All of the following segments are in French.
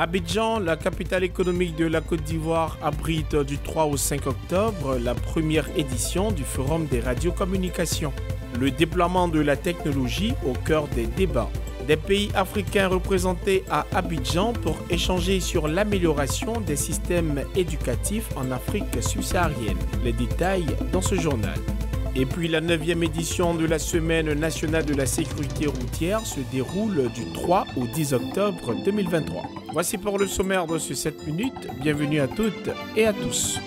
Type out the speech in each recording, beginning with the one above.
Abidjan, la capitale économique de la Côte d'Ivoire, abrite du 3 au 5 octobre la première édition du Forum des radiocommunications. Le déploiement de la technologie au cœur des débats. Des pays africains représentés à Abidjan pour échanger sur l'amélioration des systèmes éducatifs en Afrique subsaharienne. Les détails dans ce journal. Et puis la 9e édition de la Semaine nationale de la sécurité routière se déroule du 3 au 10 octobre 2023. Voici pour le sommaire de ce 7 minutes. Bienvenue à toutes et à tous.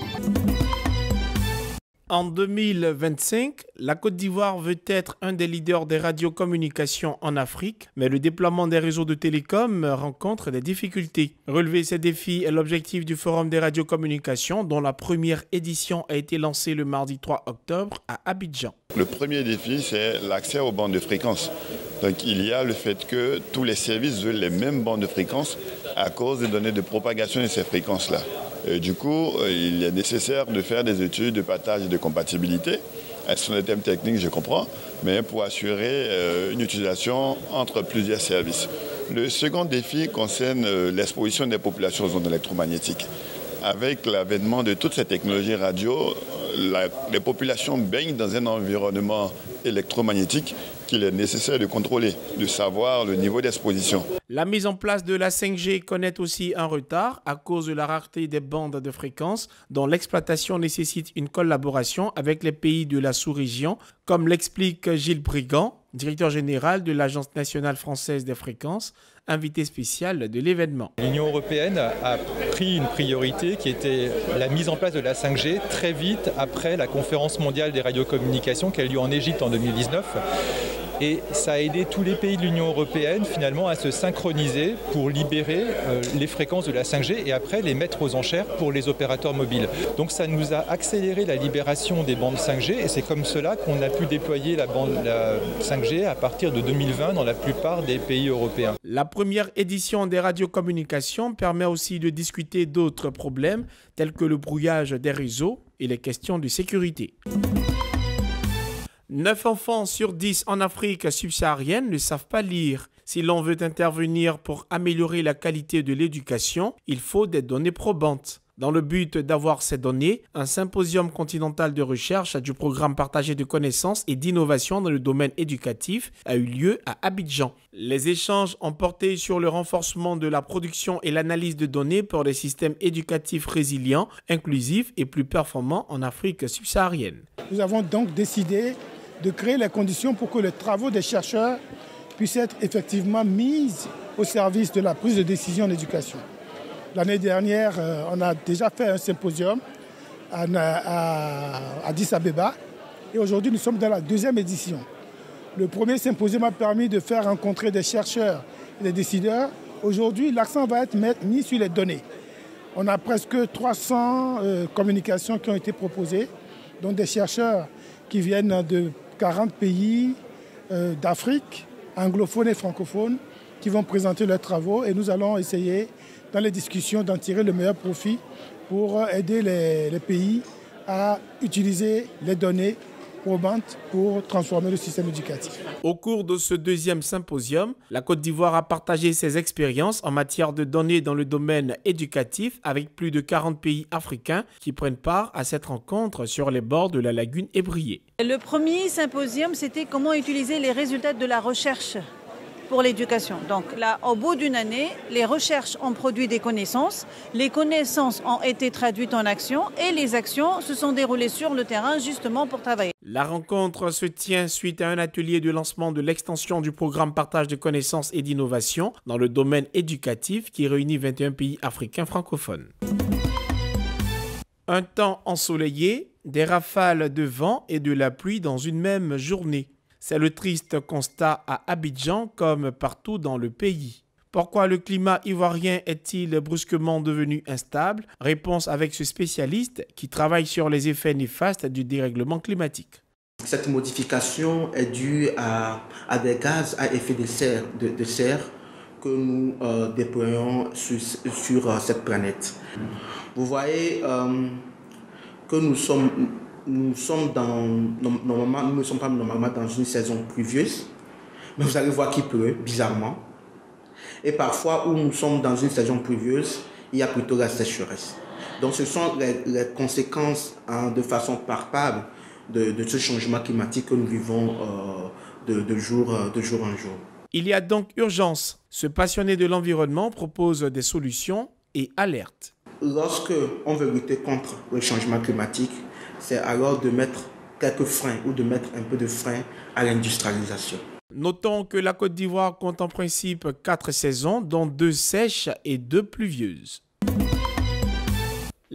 En 2025, la Côte d'Ivoire veut être un des leaders des radiocommunications en Afrique, mais le déploiement des réseaux de télécom rencontre des difficultés. Relever ces défis est l'objectif du Forum des radiocommunications, dont la première édition a été lancée le mardi 3 octobre à Abidjan. Le premier défi, c'est l'accès aux bandes de fréquence. Donc il y a le fait que tous les services veulent les mêmes bandes de fréquence à cause des données de propagation de ces fréquences-là du coup, euh, il est nécessaire de faire des études de partage et de compatibilité. Elles sont des thèmes techniques, je comprends, mais pour assurer euh, une utilisation entre plusieurs services. Le second défi concerne euh, l'exposition des populations aux ondes électromagnétiques. Avec l'avènement de toutes ces technologies radio, les populations baignent dans un environnement électromagnétique qu'il est nécessaire de contrôler, de savoir le niveau d'exposition. La mise en place de la 5G connaît aussi un retard à cause de la rareté des bandes de fréquences dont l'exploitation nécessite une collaboration avec les pays de la sous-région, comme l'explique Gilles Brigand, directeur général de l'Agence nationale française des fréquences, invité spécial de l'événement. L'Union européenne a pris une priorité qui était la mise en place de la 5G très vite après la conférence mondiale des radiocommunications qui a lieu en Égypte en 2019. Et ça a aidé tous les pays de l'Union européenne finalement à se synchroniser pour libérer euh, les fréquences de la 5G et après les mettre aux enchères pour les opérateurs mobiles. Donc ça nous a accéléré la libération des bandes 5G et c'est comme cela qu'on a pu déployer la bande la 5G à partir de 2020 dans la plupart des pays européens. La première édition des radiocommunications permet aussi de discuter d'autres problèmes tels que le brouillage des réseaux et les questions de sécurité. 9 enfants sur 10 en Afrique subsaharienne ne savent pas lire. Si l'on veut intervenir pour améliorer la qualité de l'éducation, il faut des données probantes. Dans le but d'avoir ces données, un symposium continental de recherche du programme partagé de connaissances et d'innovation dans le domaine éducatif a eu lieu à Abidjan. Les échanges ont porté sur le renforcement de la production et l'analyse de données pour des systèmes éducatifs résilients, inclusifs et plus performants en Afrique subsaharienne. Nous avons donc décidé de créer les conditions pour que les travaux des chercheurs puissent être effectivement mis au service de la prise de décision en éducation. L'année dernière, euh, on a déjà fait un symposium à, Addis Abeba et aujourd'hui nous sommes dans la deuxième édition. Le premier symposium a permis de faire rencontrer des chercheurs et des décideurs. Aujourd'hui, l'accent va être mis sur les données. On a presque 300 euh, communications qui ont été proposées, dont des chercheurs qui viennent de 40 pays euh, d'Afrique, anglophones et francophones, qui vont présenter leurs travaux et nous allons essayer dans les discussions d'en tirer le meilleur profit pour aider les pays à utiliser les données pour transformer le système éducatif. Au cours de ce deuxième symposium, la Côte d'Ivoire a partagé ses expériences en matière de données dans le domaine éducatif avec plus de 40 pays africains qui prennent part à cette rencontre sur les bords de la lagune Ébriée. Le premier symposium, c'était comment utiliser les résultats de la recherche l'éducation. Donc là, au bout d'une année, les recherches ont produit des connaissances, les connaissances ont été traduites en actions et les actions se sont déroulées sur le terrain justement pour travailler. La rencontre se tient suite à un atelier de lancement de l'extension du programme partage de connaissances et d'innovation dans le domaine éducatif qui réunit 21 pays africains francophones. Un temps ensoleillé, des rafales de vent et de la pluie dans une même journée. C'est le triste constat à Abidjan comme partout dans le pays. Pourquoi le climat ivoirien est-il brusquement devenu instable? Réponse avec ce spécialiste qui travaille sur les effets néfastes du dérèglement climatique. Cette modification est due à, des gaz à effet de serre, que nous euh, déployons sur, euh, cette planète. Vous voyez euh, que nous sommes nous sommes dans, normalement, nous ne sommes pas normalement dans une saison pluvieuse, mais vous allez voir qu'il pleut, bizarrement. Et parfois, où nous sommes dans une saison pluvieuse, il y a plutôt la sécheresse. Donc ce sont les, conséquences hein, de façon palpable de, ce changement climatique que nous vivons euh, de, jour, de jour en jour. Il y a donc urgence. Ce passionné de l'environnement propose des solutions et alerte. Lorsque on veut lutter contre le changement climatique, c'est alors de mettre quelques freins ou de mettre un peu de frein à l'industrialisation. Notons que la Côte d'Ivoire compte en principe quatre saisons, dont deux sèches et deux pluvieuses.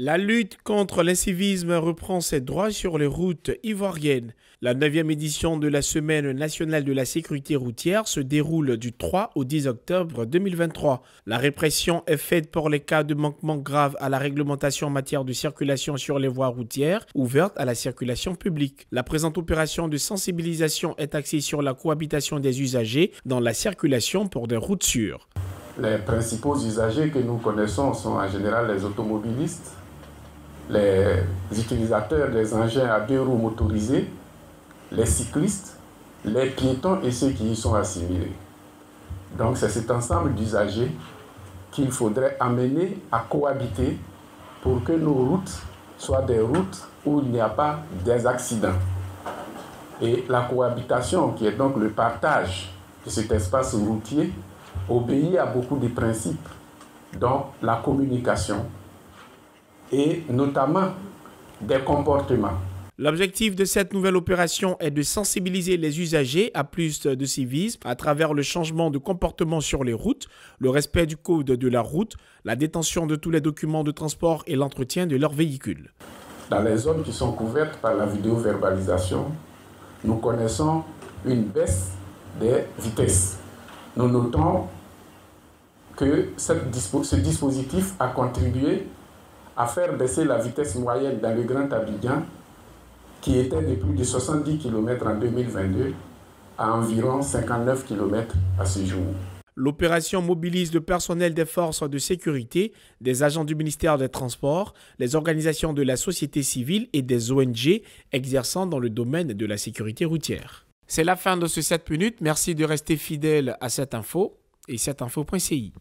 La lutte contre l'incivisme reprend ses droits sur les routes ivoiriennes. La 9e édition de la Semaine nationale de la sécurité routière se déroule du 3 au 10 octobre 2023. La répression est faite pour les cas de manquement grave à la réglementation en matière de circulation sur les voies routières ouvertes à la circulation publique. La présente opération de sensibilisation est axée sur la cohabitation des usagers dans la circulation pour des routes sûres. Les principaux usagers que nous connaissons sont en général les automobilistes, les utilisateurs des engins à deux roues motorisés, les cyclistes, les piétons et ceux qui y sont assimilés. Donc c'est cet ensemble d'usagers qu'il faudrait amener à cohabiter pour que nos routes soient des routes où il n'y a pas des accidents. Et la cohabitation, qui est donc le partage de cet espace routier, obéit à beaucoup de principes, dont la communication, et notamment des comportements. L'objectif de cette nouvelle opération est de sensibiliser les usagers à plus de civisme à travers le changement de comportement sur les routes, le respect du code de la route, la détention de tous les documents de transport et l'entretien de leurs véhicules. Dans les zones qui sont couvertes par la vidéo-verbalisation, nous connaissons une baisse des vitesses. Nous notons que ce dispositif a contribué à faire baisser la vitesse moyenne dans le Grand Abidjan, qui était de plus de 70 km en 2022, à environ 59 km à ce jour. L'opération mobilise le personnel des forces de sécurité, des agents du ministère des Transports, les organisations de la société civile et des ONG exerçant dans le domaine de la sécurité routière. C'est la fin de ce 7 minutes. Merci de rester fidèle à cette info et cette info.ci.